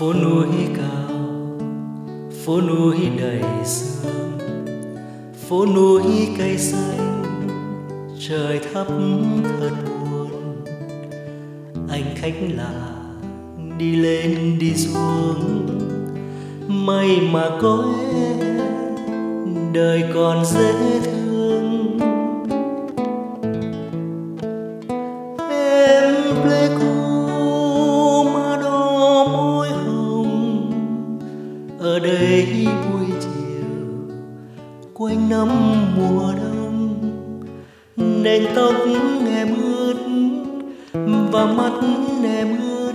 phố núi cao, phố núi đầy sương, phố núi cây xanh, trời thấp thật buồn. Anh khách lạ đi lên đi xuống may mà có em, đời còn dễ thương. Em pleiku mà đỏ môi hồng, ở đây buổi chiều quanh năm mùa đông. Nền tóc em ướt và mắt em ướt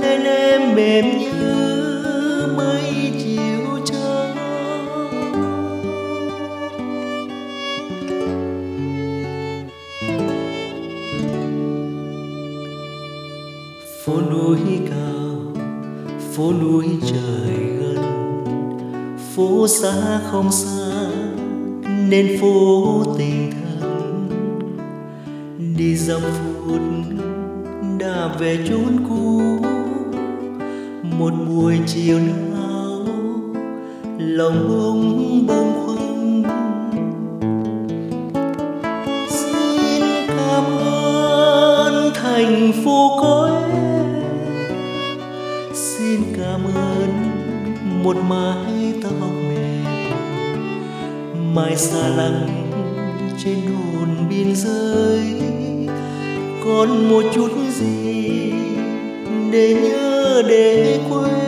nên em mềm như phố núi cao, phố núi trời gần. Phố xa không xa, nên phố tình thân đi dăm phút đã về chốn cũ. Một buổi chiều nào, lòng bông một mái tóc mềm mai xa lắng trên hồn biên giới. Còn một chút gì để nhớ để quên?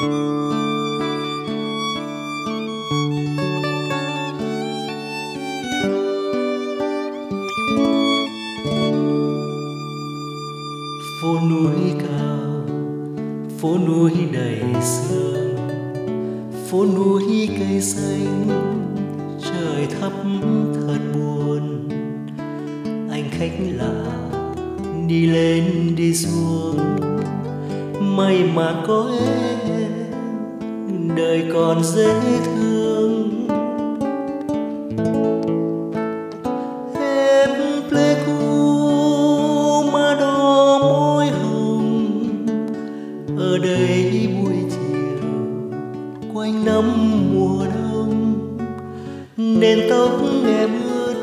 Phố núi cao, phố núi đầy sương, phố núi cây xanh, trời thấp thật buồn. Anh khách lạ, đi lên đi xuống, may mà có em đời còn dễ thương. Em pleiku mà đỏ môi hồng. Ở đây buổi chiều, quanh năm mùa đông. Nên tóc em ướt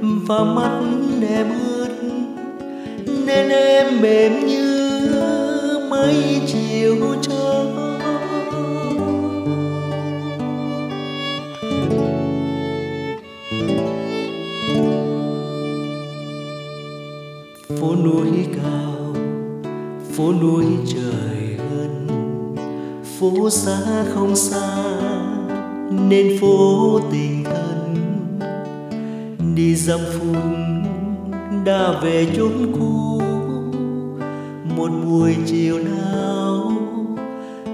và mắt em ướt nên em mềm như mấy chiều trắng phố núi cao, phố núi trời gần phố xa không xa, nên phố tình thân đi dăm phút đã về chốn cũ, một buổi chiều nào,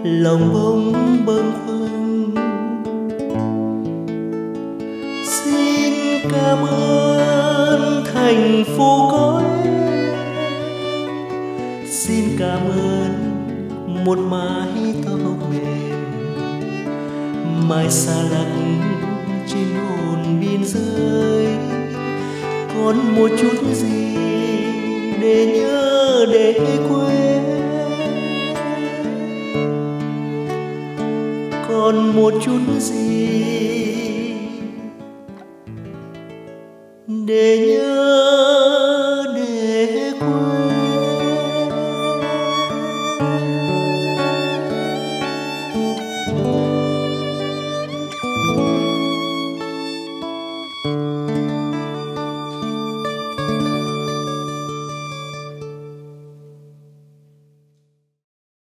lòng bông bâng khuâng. Xin cảm ơn thành phố có cảm ơn. Một mái tóc mềm mai xa lặng trên hồn biên giới. Còn một chút gì để nhớ để quên? Còn một chút gì để nhớ